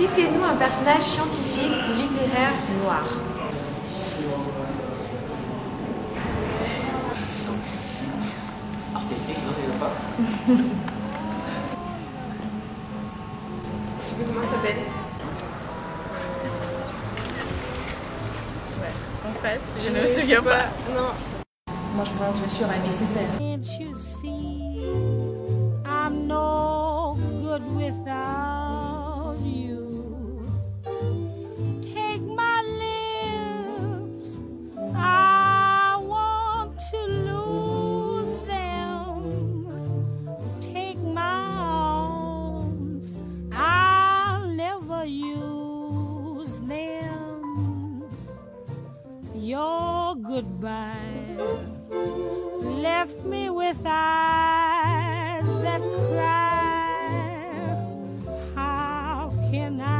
Citez-nous un personnage scientifique ou littéraire noir. Scientifique. Artistique, non, il n'y en a pas Je sais plus comment ça s'appelle. En fait, je ne me souviens pas. Non. Moi, je pense bien sûr à Aimé Césaire. Can't you see I'm no good without Goodbye left me with eyes that cry. How can I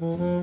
Mm-hmm.